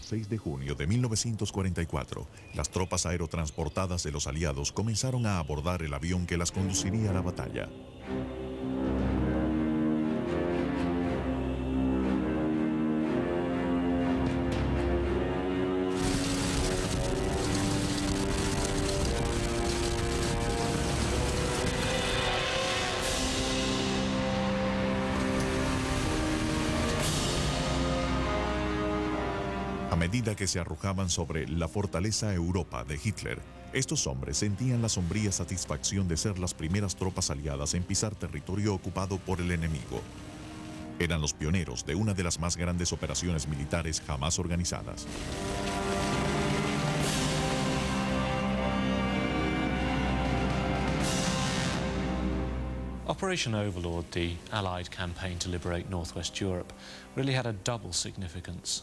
6 de junio de 1944, las tropas aerotransportadas de los aliados comenzaron a abordar el avión que las conduciría a la batalla. Que se arrojaban sobre la fortaleza Europa de Hitler, estos hombres sentían la sombría satisfacción de ser las primeras tropas aliadas en pisar territorio ocupado por el enemigo. Eran los pioneros de una de las más grandes operaciones militares jamás organizadas. Operation Overlord, the Allied campaign to liberate northwest Europe, really had a double significance.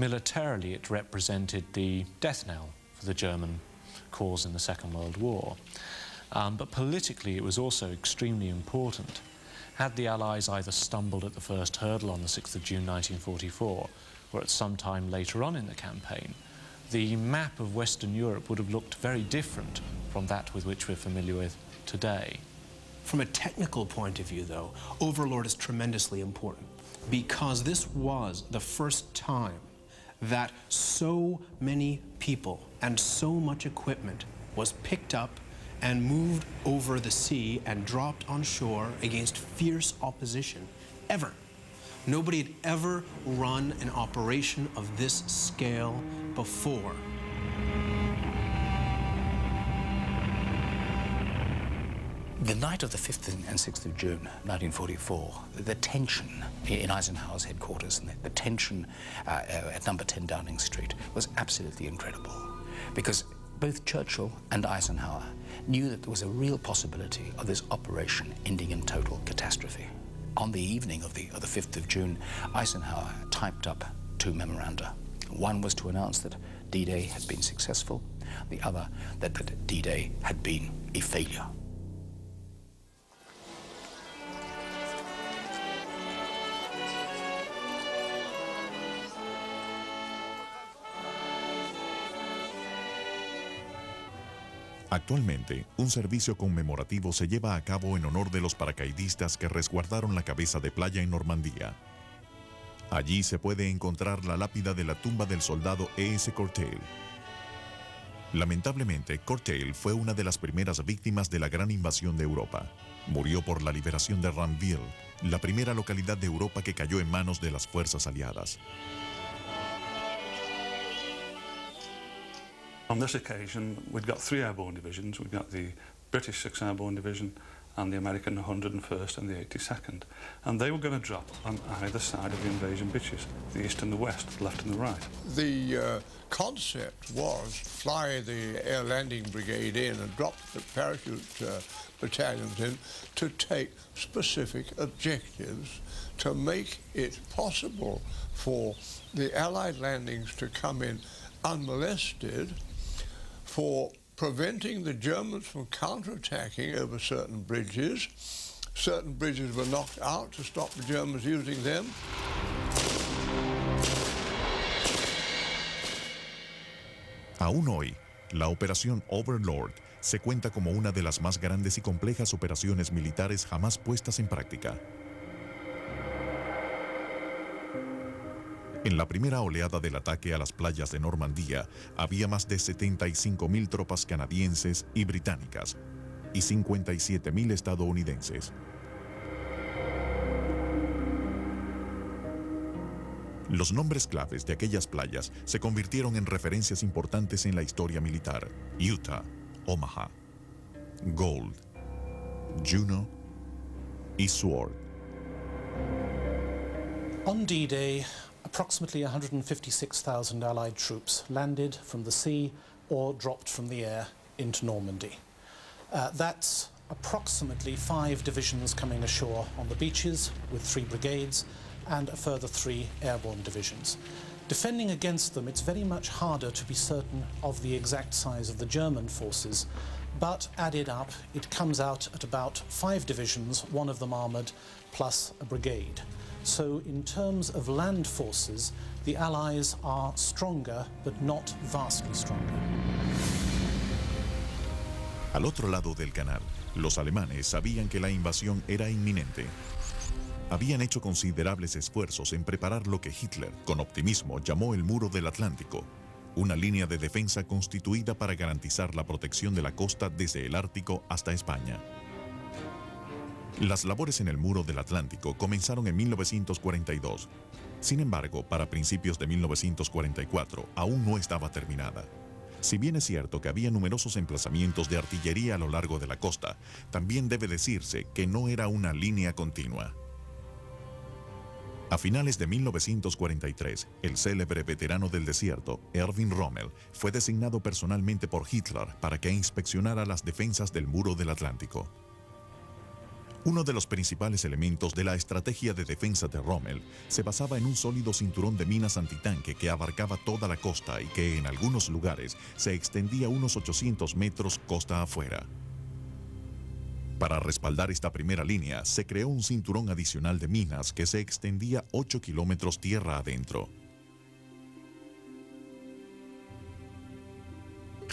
Militarily, it represented the death knell for the German cause in the Second World War. Um, but politically, it was also extremely important. Had the Allies either stumbled at the first hurdle on the 6th of June 1944 or at some time later on in the campaign, the map of Western Europe would have looked very different from that with which we're familiar with today. From a technical point of view, though, Overlord is tremendously important because this was the first time that so many people and so much equipment was picked up and moved over the sea and dropped on shore against fierce opposition ever. Nobody had ever run an operation of this scale before. The night of the 5th and 6th of June 1944, the tension in Eisenhower's headquarters and the tension uh, uh, at number 10 Downing Street was absolutely incredible because both Churchill and Eisenhower knew that there was a real possibility of this operation ending in total catastrophe. On the evening of the, of the 5th of June, Eisenhower typed up two memoranda. One was to announce that D-Day had been successful, the other that, that D-Day had been a failure. Actualmente, un servicio conmemorativo se lleva a cabo en honor de los paracaidistas que resguardaron la cabeza de playa en Normandía. Allí se puede encontrar la lápida de la tumba del soldado E.S. Cortail. Lamentablemente, Cortail fue una de las primeras víctimas de la gran invasión de Europa. Murió por la liberación de Ranville, la primera localidad de Europa que cayó en manos de las fuerzas aliadas. On this occasion, we'd got three airborne divisions. We'd got the British 6th Airborne Division and the American 101st and the 82nd. And they were going to drop on either side of the invasion bitches, the east and the west, left and the right. The uh, concept was fly the air landing brigade in and drop the parachute uh, battalions in to take specific objectives to make it possible for the Allied landings to come in unmolested for preventing the Germans from counterattacking over certain bridges. Certain bridges were knocked out to stop the Germans using them. Aún hoy, la operación Overlord se cuenta como una de las más grandes y complejas operaciones militares jamás puestas en práctica. En la primera oleada del ataque a las playas de Normandía había más de 75.000 tropas canadienses y británicas y 57.000 estadounidenses. Los nombres claves de aquellas playas se convirtieron en referencias importantes en la historia militar. Utah, Omaha, Gold, Juno y Sword. On D-Day, approximately 156,000 Allied troops landed from the sea or dropped from the air into Normandy. Uh, that's approximately five divisions coming ashore on the beaches with three brigades and a further three airborne divisions. Defending against them, it's very much harder to be certain of the exact size of the German forces, but added up, it comes out at about five divisions, one of them armoured, plus a brigade. So in terms of land forces, the Allies are stronger, but not vastly stronger. Al otro lado del canal, los alemanes sabían que la invasión era inminente. Habían hecho considerables esfuerzos en preparar lo que Hitler, con optimismo, llamó el Muro del Atlántico, una línea de defensa constituida para garantizar la protección de la costa desde el Ártico hasta España. Las labores en el Muro del Atlántico comenzaron en 1942. Sin embargo, para principios de 1944 aún no estaba terminada. Si bien es cierto que había numerosos emplazamientos de artillería a lo largo de la costa, también debe decirse que no era una línea continua. A finales de 1943, el célebre veterano del desierto, Erwin Rommel, fue designado personalmente por Hitler para que inspeccionara las defensas del muro del Atlántico. Uno de los principales elementos de la estrategia de defensa de Rommel se basaba en un sólido cinturón de minas antitanque que abarcaba toda la costa y que en algunos lugares se extendía unos 800 metros costa afuera. Para respaldar esta primera línea, se creó un cinturón adicional de minas que se extendía 8 kilómetros tierra adentro.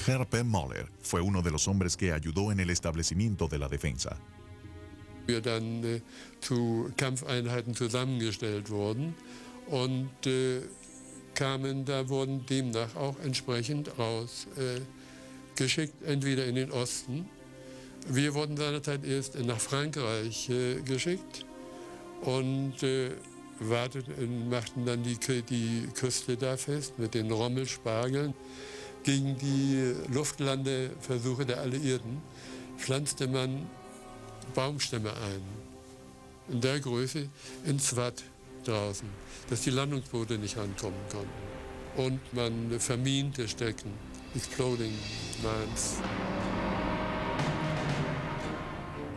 Herr Moller fue uno de los hombres que ayudó en el establecimiento de la defensa. Wir dann äh, zu Kampfeinheiten zusammengestellt wurden und äh, kamen, da wurden demnach auch entsprechend rausgeschickt, äh, entweder in den Osten. Wir wurden seinerzeit erst nach Frankreich äh, geschickt und äh, warteten, machten dann die, die Küste da fest mit den Rommelspargeln. Gegen die Luftlandeversuche der Alliierten pflanzte man Baumstämme ein. In der Größe ins Watt draußen, dass die Landungsboote nicht rankommen konnten. Und man verminte Strecken, exploding mines.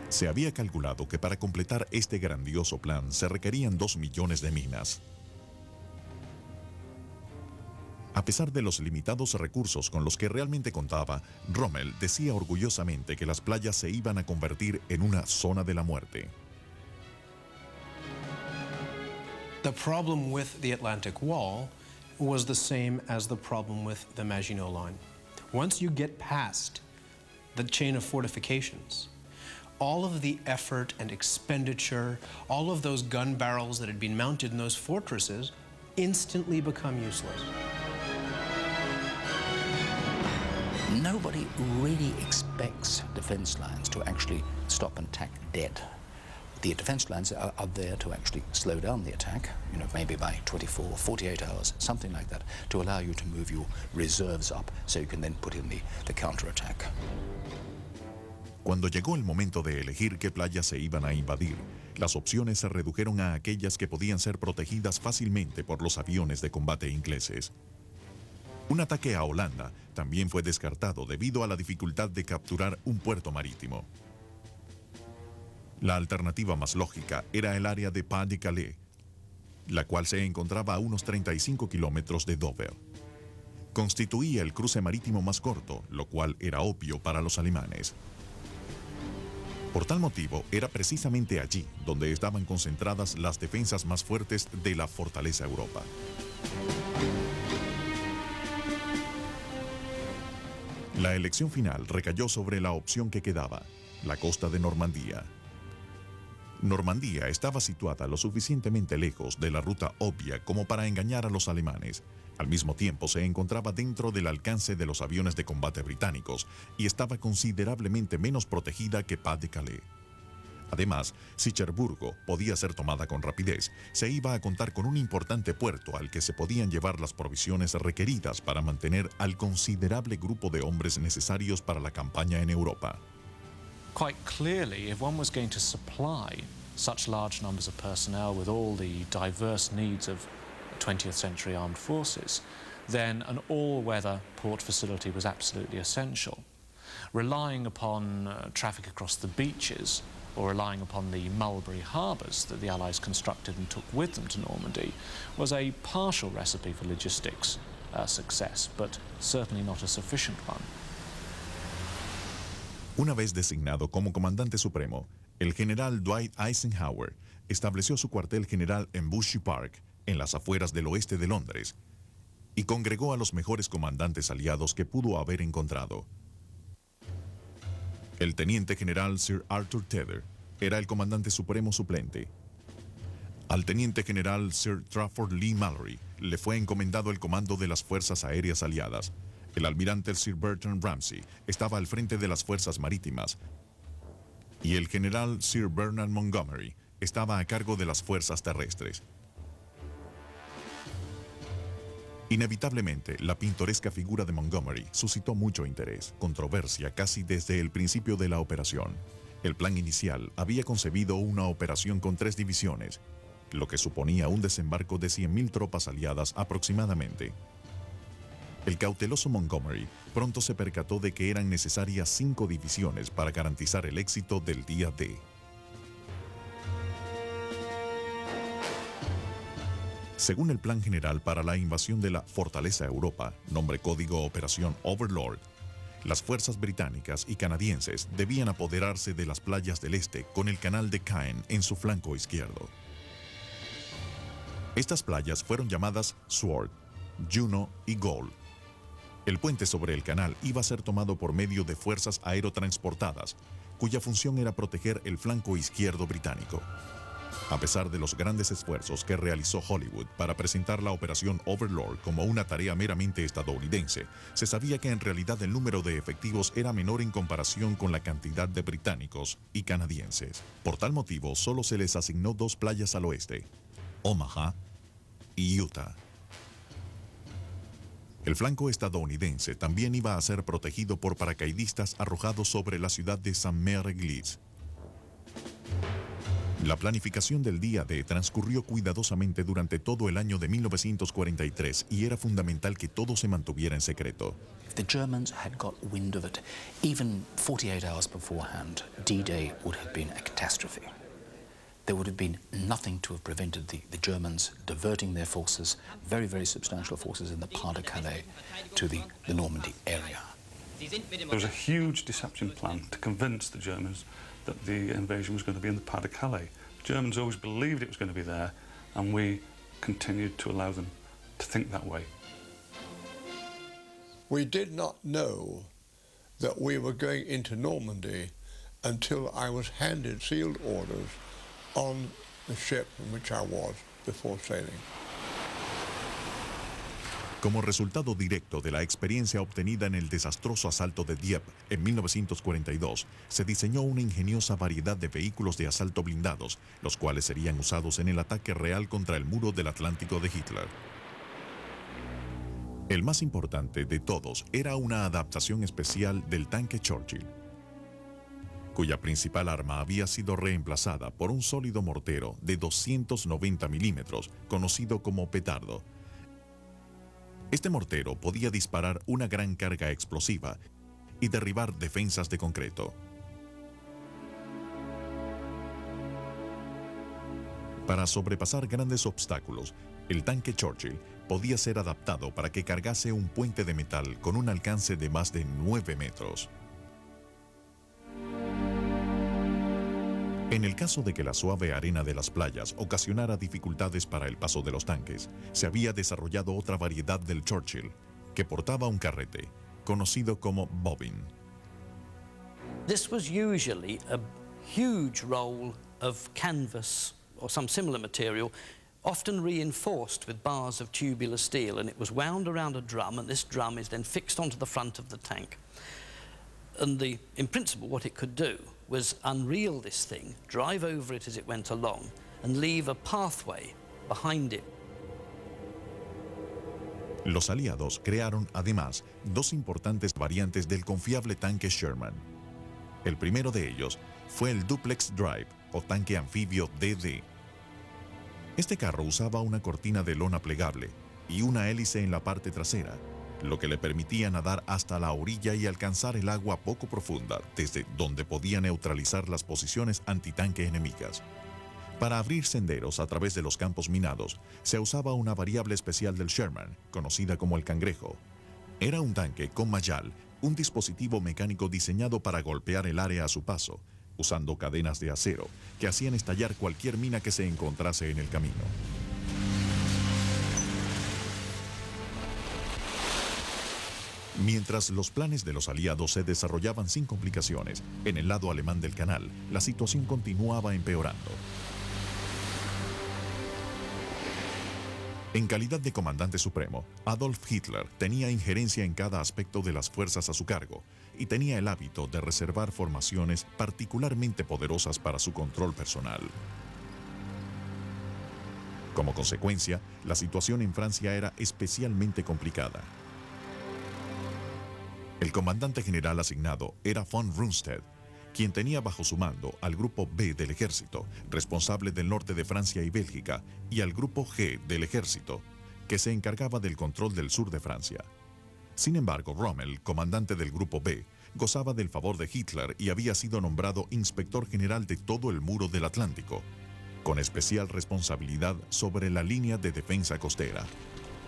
Se había calculado que para completar este grandioso plan se requerían dos millones de minas. A pesar de los limitados recursos con los que realmente contaba, Rommel decía orgullosamente que las playas se iban a convertir en una zona de la muerte. The problem with the Atlantic Wall was the same as the problem with the Maginot Line. Once you get past the chain of fortifications, all of the effort and expenditure, all of those gun barrels that had been mounted in those fortresses instantly become useless. Nobody really expects defense lines to actually stop an attack dead. The defense lines are, are, there to actually slow down the attack, you know, maybe by 24, 48 hours, something like that, to allow you to move your reserves up so you can then put in the, the counterattack. Cuando llegó el momento de elegir qué playas se iban a invadir, las opciones se redujeron a aquellas que podían ser protegidas fácilmente por los aviones de combate ingleses. Un ataque a Holanda también fue descartado debido a la dificultad de capturar un puerto marítimo. La alternativa más lógica era el área de Pas-de-Calais, la cual se encontraba a unos 35 kilómetros de Dover. Constituía el cruce marítimo más corto, lo cual era obvio para los alemanes. Por tal motivo, era precisamente allí donde estaban concentradas las defensas más fuertes de la fortaleza Europa. La elección final recayó sobre la opción que quedaba, la costa de Normandía. Normandía estaba situada lo suficientemente lejos de la ruta obvia como para engañar a los alemanes. Al mismo tiempo se encontraba dentro del alcance de los aviones de combate británicos y estaba considerablemente menos protegida que Pas de Calais. Además, si Cherburgo podía ser tomada con rapidez, se iba a contar con un importante puerto al que se podían llevar las provisiones requeridas para mantener al considerable grupo de hombres necesarios para la campaña en Europa. Quite clearly, if one was going to supply such large numbers of personnel with all the diverse needs of 20th century armed forces, then an all-weather port facility was absolutely essential. Relying upon uh, traffic across the beaches or relying upon the Mulberry harbours that the Allies constructed and took with them to Normandy was a partial recipe for logistics uh, success, but certainly not a sufficient one. Una vez designado como comandante supremo, el general Dwight Eisenhower estableció su cuartel general en Bushy Park, en las afueras del oeste de Londres, y congregó a los mejores comandantes aliados que pudo haber encontrado. El teniente general Sir Arthur Tether era el comandante supremo suplente. Al teniente general Sir Trafford Lee Mallory le fue encomendado el comando de las fuerzas aéreas aliadas. El almirante Sir Bertrand Ramsay estaba al frente de las fuerzas marítimas y el general Sir Bernard Montgomery estaba a cargo de las fuerzas terrestres. Inevitablemente, la pintoresca figura de Montgomery suscitó mucho interés, controversia casi desde el principio de la operación. El plan inicial había concebido una operación con tres divisiones, lo que suponía un desembarco de 100.000 tropas aliadas aproximadamente. El cauteloso Montgomery pronto se percató de que eran necesarias cinco divisiones para garantizar el éxito del día D. Según el plan general para la invasión de la Fortaleza Europa, nombre código Operación Overlord, las fuerzas británicas y canadienses debían apoderarse de las playas del este con el canal de Caen en su flanco izquierdo. Estas playas fueron llamadas Sword, Juno y Gold. El puente sobre el canal iba a ser tomado por medio de fuerzas aerotransportadas, cuya función era proteger el flanco izquierdo británico. A pesar de los grandes esfuerzos que realizó Hollywood para presentar la operación Overlord como una tarea meramente estadounidense, se sabía que en realidad el número de efectivos era menor en comparación con la cantidad de británicos y canadienses. Por tal motivo, solo se les asignó dos playas al oeste, Omaha y Utah. El flanco estadounidense también iba a ser protegido por paracaidistas arrojados sobre la ciudad de Saint-Mère-Église. La planificación del día D transcurrió cuidadosamente durante todo el año de 1943 y era fundamental que todo se mantuviera en secreto. If the Germans had got wind of it, even 48 hours beforehand, D-Day would have been a catastrophe. There would have been nothing to have prevented the, the Germans diverting their forces, very, very substantial forces in the Pas-de-Calais, to the, the Normandy area. There was a huge deception plan to convince the Germans that the invasion was going to be in the Pas de Calais. Germans always believed it was going to be there, and we continued to allow them to think that way. We did not know that we were going into Normandy until I was handed sealed orders on the ship in which I was before sailing. Como resultado directo de la experiencia obtenida en el desastroso asalto de Dieppe en 1942, se diseñó una ingeniosa variedad de vehículos de asalto blindados, los cuales serían usados en el ataque real contra el muro del Atlántico de Hitler. El más importante de todos era una adaptación especial del tanque Churchill, cuya principal arma había sido reemplazada por un sólido mortero de 290 milímetros, conocido como petardo, este mortero podía disparar una gran carga explosiva y derribar defensas de concreto. Para sobrepasar grandes obstáculos, el tanque Churchill podía ser adaptado para que cargase un puente de metal con un alcance de más de 9 metros. En el caso de que la suave arena de las playas ocasionara dificultades para el paso de los tanques, se había desarrollado otra variedad del Churchill, que portaba un carrete, conocido como bobbin. This was usually a huge roll of canvas or some similar material, often reinforced with bars of tubular steel, and it was wound around a drum, and this drum is then fixed onto the front of the tank. And the, in principle, what it could do was unreel this thing, drive over it as it went along, and leave a pathway behind it. Los aliados crearon además dos importantes variantes del confiable tanque Sherman. El primero de ellos fue el Duplex Drive o tanque anfibio DD. Este carro usaba una cortina de lona plegable y una hélice en la parte trasera, lo que le permitía nadar hasta la orilla y alcanzar el agua poco profunda, desde donde podía neutralizar las posiciones antitanque enemigas. Para abrir senderos a través de los campos minados, se usaba una variable especial del Sherman, conocida como el cangrejo. Era un tanque con mayal, un dispositivo mecánico diseñado para golpear el área a su paso, usando cadenas de acero que hacían estallar cualquier mina que se encontrase en el camino. Mientras los planes de los aliados se desarrollaban sin complicaciones, en el lado alemán del canal, la situación continuaba empeorando. En calidad de comandante supremo, Adolf Hitler tenía injerencia en cada aspecto de las fuerzas a su cargo y tenía el hábito de reservar formaciones particularmente poderosas para su control personal. Como consecuencia, la situación en Francia era especialmente complicada. El comandante general asignado era von Rundstedt, quien tenía bajo su mando al Grupo B del Ejército, responsable del norte de Francia y Bélgica, y al Grupo G del Ejército, que se encargaba del control del sur de Francia. Sin embargo, Rommel, comandante del Grupo B, gozaba del favor de Hitler y había sido nombrado inspector general de todo el muro del Atlántico, con especial responsabilidad sobre la línea de defensa costera.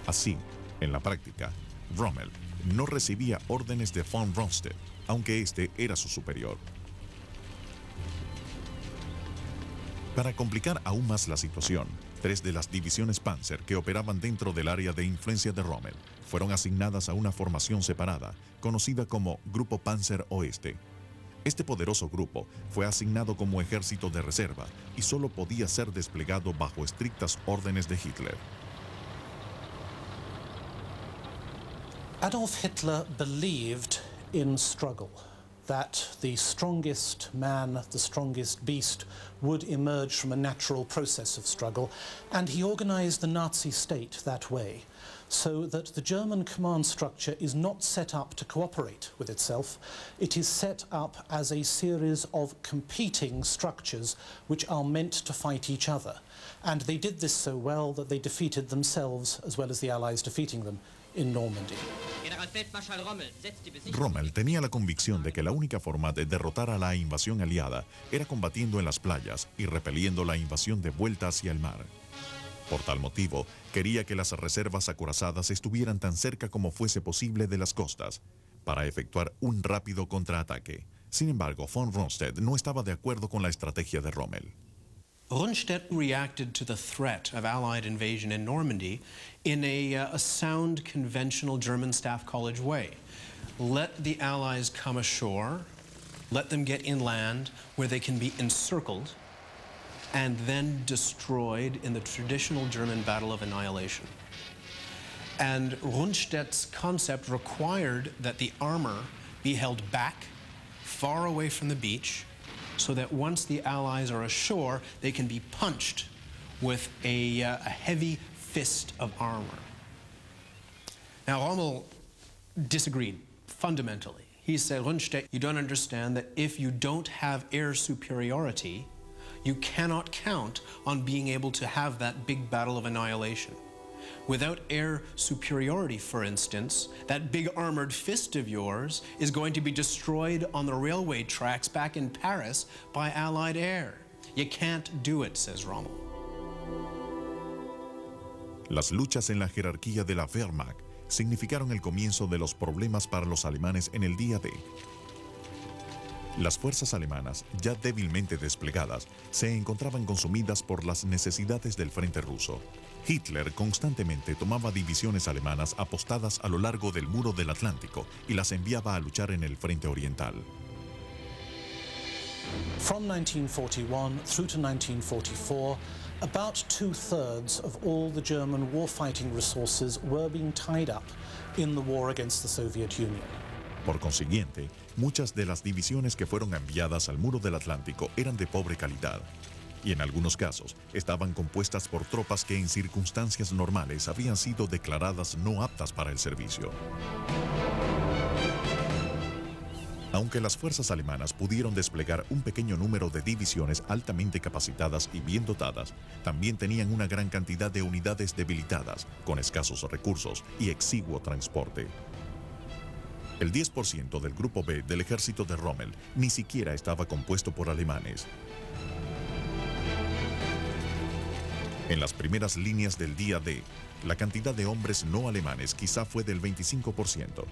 Así, en la práctica, Rommel no recibía órdenes de von Rundstedt, aunque este era su superior. Para complicar aún más la situación, tres de las divisiones Panzer que operaban dentro del área de influencia de Rommel fueron asignadas a una formación separada, conocida como Grupo Panzer Oeste. Este poderoso grupo fue asignado como ejército de reserva y solo podía ser desplegado bajo estrictas órdenes de Hitler. Adolf Hitler believed in struggle. that the strongest man, the strongest beast, would emerge from a natural process of struggle, and he organized the Nazi state that way, so that the German command structure is not set up to cooperate with itself, it is set up as a series of competing structures which are meant to fight each other. And they did this so well that they defeated themselves as well as the Allies defeating them in Normandy. Rommel tenía la convicción de que la única forma de derrotar a la invasión aliada era combatiendo en las playas y repeliendo la invasión de vuelta hacia el mar. Por tal motivo, quería que las reservas acorazadas estuvieran tan cerca como fuese posible de las costas, para efectuar un rápido contraataque. Sin embargo, von Rundstedt no estaba de acuerdo con la estrategia de Rommel. Rundstedt reacted to the threat of Allied invasion in Normandy in a, uh, a, sound, conventional German Staff College way. Let the Allies come ashore, let them get inland where they can be encircled, and then destroyed in the traditional German battle of annihilation. And Rundstedt's concept required that the armor be held back, far away from the beach, so that once the Allies are ashore, they can be punched with a, uh, a heavy fist of armor. Now, Rommel disagreed fundamentally. He said, Rundstedt, you don't understand that if you don't have air superiority, you cannot count on being able to have that big battle of annihilation. Without air superiority, for instance, that big armored fist of yours is going to be destroyed on the railway tracks back in Paris by Allied air. You can't do it, says Rommel. Las luchas en la jerarquía de la Wehrmacht significaron el comienzo de los problemas para los alemanes en el día D. Las fuerzas alemanas, ya débilmente desplegadas, se encontraban consumidas por las necesidades del frente ruso. Hitler constantemente tomaba divisiones alemanas apostadas a lo largo del muro del Atlántico y las enviaba a luchar en el frente oriental. From 1941 through to 1944, about two-thirds of all the German warfighting resources were being tied up in the war against the Soviet Union. Por consiguiente, muchas de las divisiones que fueron enviadas al muro del Atlántico eran de pobre calidad y en algunos casos estaban compuestas por tropas que en circunstancias normales habían sido declaradas no aptas para el servicio. Aunque las fuerzas alemanas pudieron desplegar un pequeño número de divisiones altamente capacitadas y bien dotadas, también tenían una gran cantidad de unidades debilitadas, con escasos recursos y exiguo transporte. El 10% del Grupo B del ejército de Rommel ni siquiera estaba compuesto por alemanes. En las primeras líneas del día D, la cantidad de hombres no alemanes quizá fue del 25%.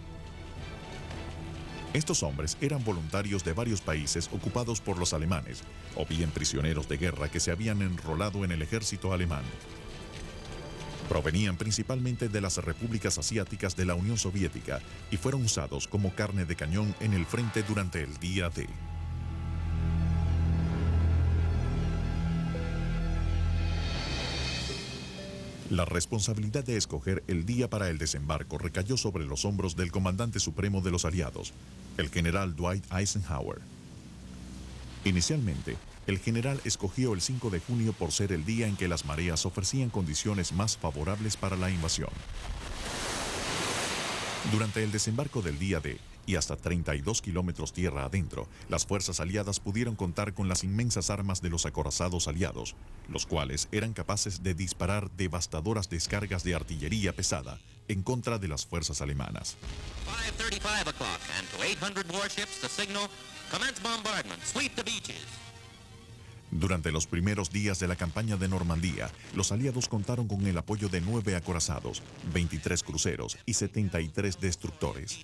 Estos hombres eran voluntarios de varios países ocupados por los alemanes, o bien prisioneros de guerra que se habían enrolado en el ejército alemán. Provenían principalmente de las repúblicas asiáticas de la Unión Soviética y fueron usados como carne de cañón en el frente durante el día D. La responsabilidad de escoger el día para el desembarco recayó sobre los hombros del comandante supremo de los aliados, el general Dwight Eisenhower. Inicialmente, el general escogió el 5 de junio por ser el día en que las mareas ofrecían condiciones más favorables para la invasión. Durante el desembarco del día D y hasta 32 kilómetros tierra adentro, las fuerzas aliadas pudieron contar con las inmensas armas de los acorazados aliados, los cuales eran capaces de disparar devastadoras descargas de artillería pesada en contra de las fuerzas alemanas. 5:35 o'clock and to 800 warships the signal commence bombardment, sweep the beaches. Durante los primeros días de la campaña de Normandía, los aliados contaron con el apoyo de nueve acorazados, 23 cruceros y 73 destructores.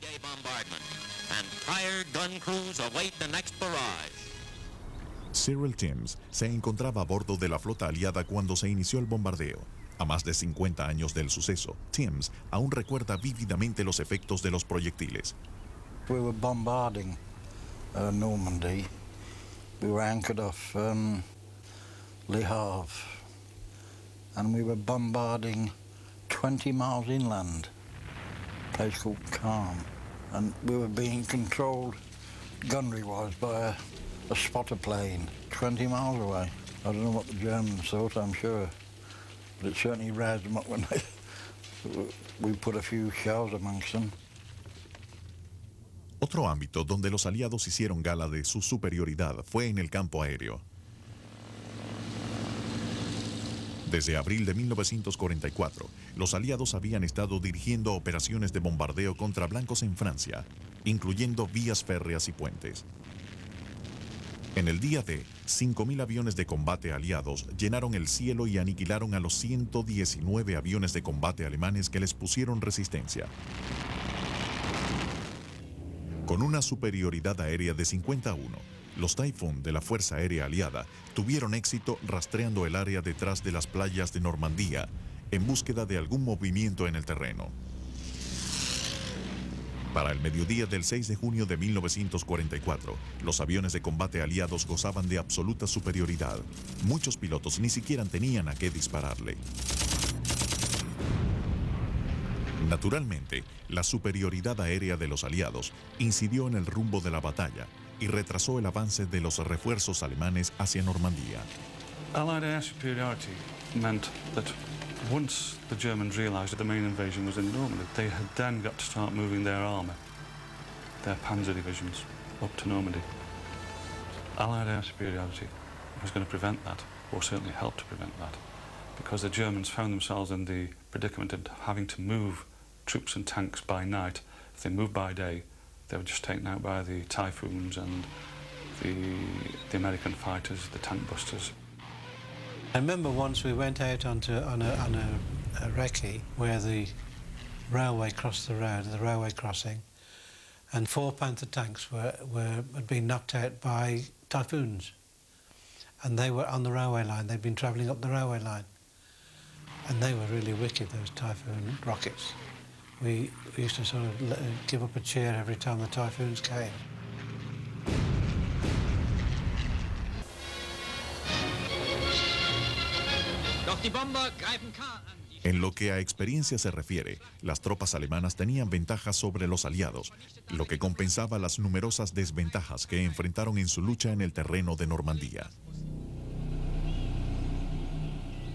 Cyril Timms se encontraba a bordo de la flota aliada cuando se inició el bombardeo. A más de 50 años del suceso, Timms aún recuerda vívidamente los efectos de los proyectiles. We were bombarding uh, Normandy we were anchored off um, Le Havre and we were bombarding 20 miles inland, a place called Calm. And we were being controlled gunnery-wise by a, a spotter plane 20 miles away. I don't know what the Germans thought, I'm sure, but it certainly roused them up when they, we put a few shells amongst them. Otro ámbito donde los aliados hicieron gala de su superioridad fue en el campo aéreo. Desde abril de 1944, los aliados habían estado dirigiendo operaciones de bombardeo contra blancos en Francia, incluyendo vías férreas y puentes. En el día de 5.000 aviones de combate aliados llenaron el cielo y aniquilaron a los 119 aviones de combate alemanes que les pusieron resistencia. Con una superioridad aérea de 51, los Typhoon de la Fuerza Aérea Aliada tuvieron éxito rastreando el área detrás de las playas de Normandía en búsqueda de algún movimiento en el terreno. Para el mediodía del 6 de junio de 1944, los aviones de combate aliados gozaban de absoluta superioridad. Muchos pilotos ni siquiera tenían a qué dispararle. Naturalmente, la superioridad aérea de los aliados incidió en el rumbo de la batalla y retrasó el avance de los refuerzos alemanes hacia Normandía. Allied air superiority meant that once the Germans realized that the main invasion was in Normandy, they had then got to start moving their army, their panzer divisions, up to Normandy. Allied air superiority was going to prevent that, or certainly help to prevent that, because the Germans found themselves in the predicament of having to move troops and tanks by night. If they moved by day, they were just taken out by the Typhoons and the, the American fighters, the tank busters. I remember once we went out onto, on, a, on a, a recce where the railway crossed the road, the railway crossing, and four Panther tanks were, were, had been knocked out by typhoons. And they were on the railway line, they'd been travelling up the railway line. And they were really wicked, those typhoon rockets. We, we used to sort of give up a cheer every time the typhoons came. En lo que a experiencia se refiere, las tropas alemanas tenían ventajas sobre los aliados, lo que compensaba las numerosas desventajas que enfrentaron en su lucha en el terreno de Normandía.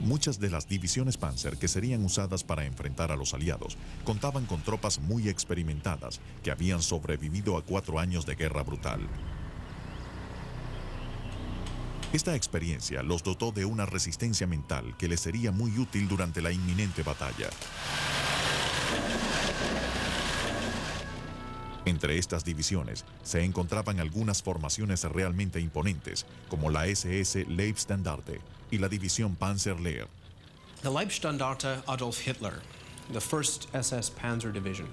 Muchas de las divisiones Panzer que serían usadas para enfrentar a los aliados contaban con tropas muy experimentadas que habían sobrevivido a cuatro años de guerra brutal. Esta experiencia los dotó de una resistencia mental que les sería muy útil durante la inminente batalla. Entre estas divisiones se encontraban algunas formaciones realmente imponentes, como la SS Leibstandarte y la división Panzerlehr. The Leibstandarte Adolf Hitler, the 1st SS Panzer Division,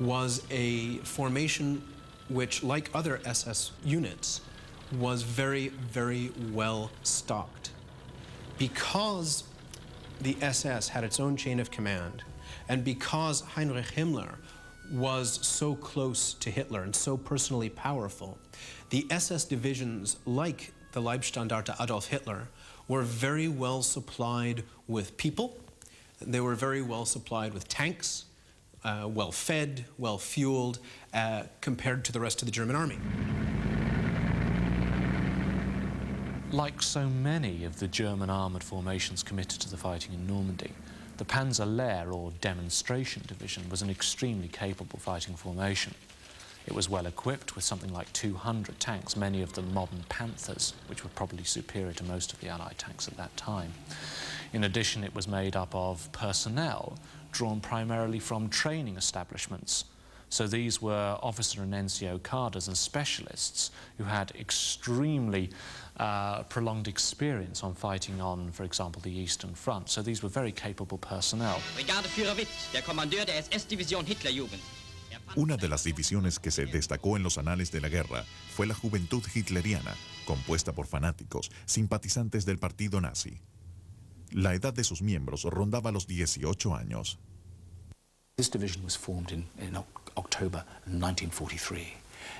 was a formation which, like other SS units, was very, very well stocked. Because the SS had its own chain of command, and because Heinrich Himmler was so close to Hitler and so personally powerful, the SS divisions, like the Leibstandarte Adolf Hitler, were very well supplied with people. They were very well supplied with tanks, uh, well fed, well fueled, uh, compared to the rest of the German army. Like so many of the German armoured formations committed to the fighting in Normandy, the Panzer Lehr, or demonstration division, was an extremely capable fighting formation. It was well equipped with something like 200 tanks, many of them modern Panthers, which were probably superior to most of the Allied tanks at that time. In addition, it was made up of personnel drawn primarily from training establishments. So these were officer and NCO cadres and specialists who had extremely uh, prolonged experience on fighting on, for example, the Eastern Front. So these were very capable personnel. Brigadeführer Witt, der Kommandeur der SS-Division Hitlerjugend. Una de las divisiones que se destacó en los anales de la guerra fue la Juventud Hitleriana, compuesta por fanáticos, simpatizantes del partido nazi. La edad de sus miembros rondaba los 18 años. This division was formed in, in October 1943,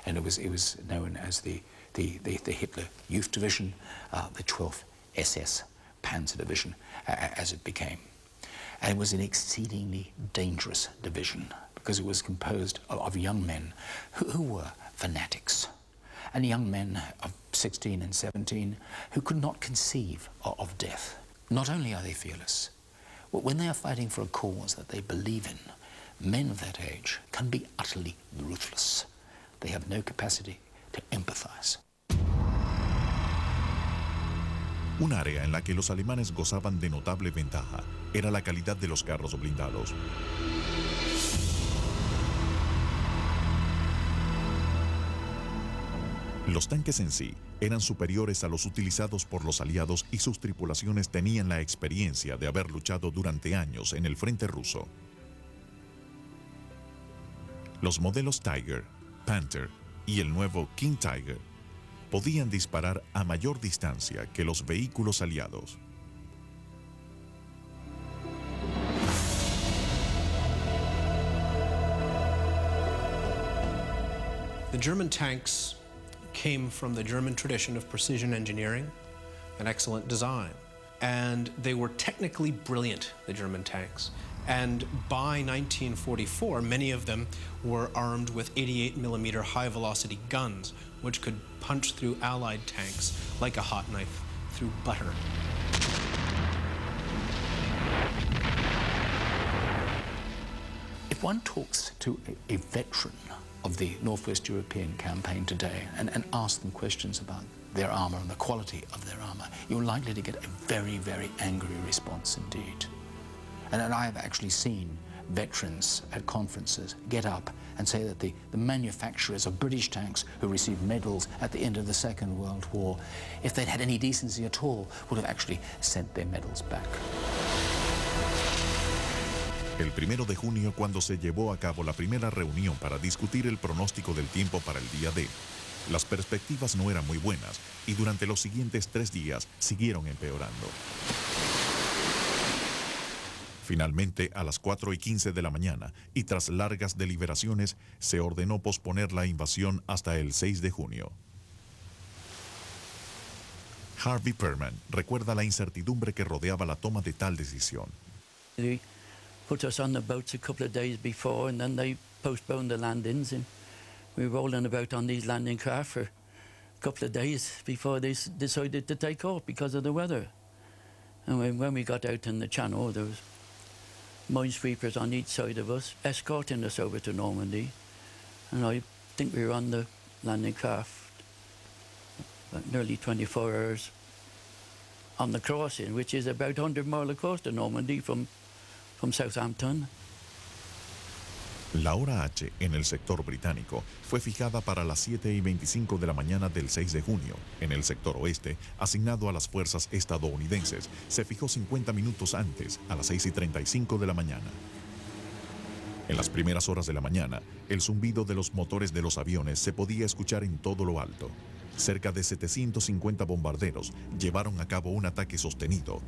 and it was, it was known as the, the, the, the Hitler Youth Division, uh, the 12th SS Panzer Division, uh, as it became. And it was an exceedingly dangerous division because it was composed of, of young men who, who were fanatics and young men of 16 and 17 who could not conceive of, of death. Not only are they fearless, but when they are fighting for a cause that they believe in, men of that age can be utterly ruthless. They have no capacity to empathize. Un área en la que los alemanes gozaban de notable ventaja era la calidad de los carros blindados. Los tanques en sí eran superiores a los utilizados por los aliados y sus tripulaciones tenían la experiencia de haber luchado durante años en el frente ruso. Los modelos Tiger, Panther y el nuevo King Tiger podían disparar a mayor distancia que los vehículos aliados. The German tanks came from the German tradition of precision engineering and excellent design. And they were technically brilliant, the German tanks. And by 1944, many of them were armed with 88 millimeter high velocity guns, which could punch through Allied tanks like a hot knife through butter. If one talks to a, veteran of the Northwest European campaign today and, and ask them questions about their armour and the quality of their armour, you're likely to get a very, very angry response indeed. And, and I've actually seen veterans at conferences get up and say that the, the manufacturers of British tanks who received medals at the end of the Second World War, if they'd had any decency at all, would have actually sent their medals back. El primero de junio, cuando se llevó a cabo la primera reunión para discutir el pronóstico del tiempo para el día D, las perspectivas no eran muy buenas y durante los siguientes tres días siguieron empeorando. Finalmente, a las 4 y 15 de la mañana, y tras largas deliberaciones, se ordenó posponer la invasión hasta el 6 de junio. Harvey Perman recuerda la incertidumbre que rodeaba la toma de tal decisión. They put us on the boats a couple of days before and then they postponed the landings and we were rolling about on these landing craft for a couple of days before they decided to take off because of the weather. And when, when we got out in the channel, there was minesweepers on each side of us, escorting us over to Normandy. And I think we were on the landing craft nearly 24 hours on the crossing, which is about 100 miles across to Normandy from, from Southampton. La hora H en el sector británico fue fijada para las 7 y 25 de la mañana del 6 de junio. En el sector oeste, asignado a las fuerzas estadounidenses, se fijó 50 minutos antes, a las 6 y 35 de la mañana. En las primeras horas de la mañana, el zumbido de los motores de los aviones se podía escuchar en todo lo alto. Cerca de 750 bombarderos llevaron a cabo un ataque sostenido,